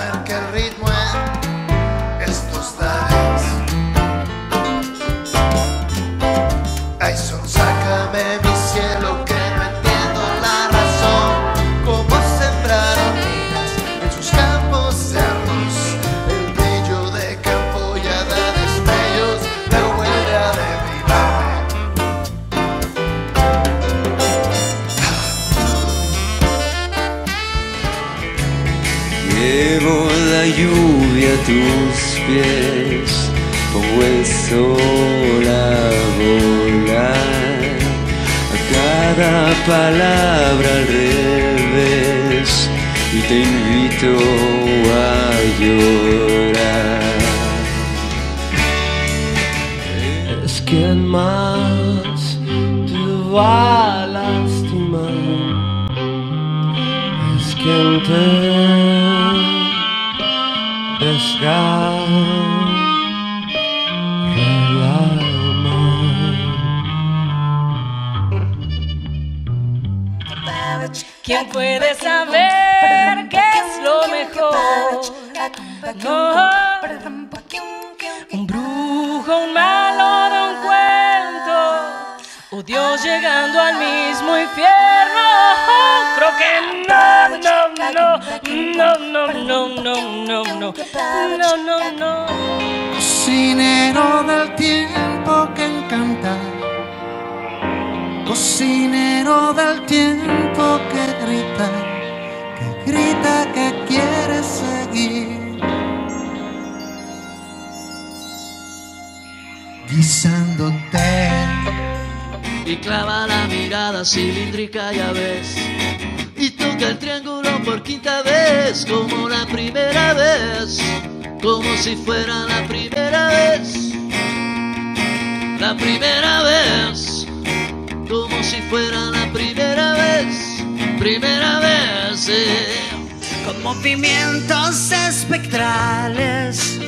man que ritmo Llevo la lluvia a tus pies, pongo el sol a volar, a cada palabra al revés, y te invito a llorar. Es quien más te va a lastimar es quien te ¿Quién puede saber qué es lo mejor? Un brujo, un malo de un cuento, o Dios llegando al mismo infierno. No, no, no. Cocinero del tiempo que encanta. Cocinero del tiempo que grita, que grita que quiere seguir. Guisándote. y clava la mirada cilíndrica ya ves y toca el triángulo por quinta vez como como si fuera la primera vez la primera vez como si fuera la primera vez primera vez eh. con movimientos espectrales.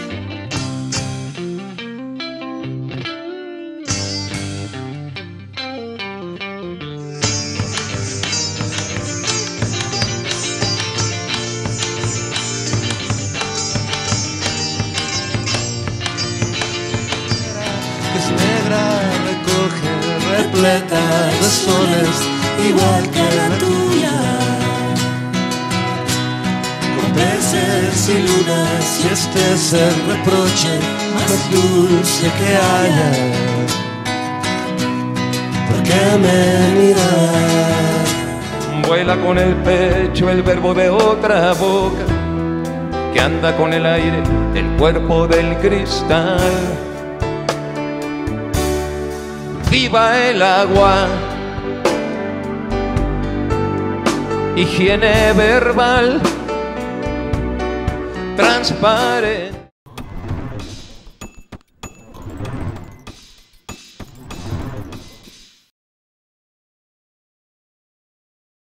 Que es negra, recoge repleta de soles, igual que la tuya. Con peces y lunas, y este es el reproche más dulce que haya. ¿Por qué me miras? Vuela con el pecho el verbo de otra boca que anda con el aire del cuerpo del cristal. Viva el agua, higiene verbal, transparente.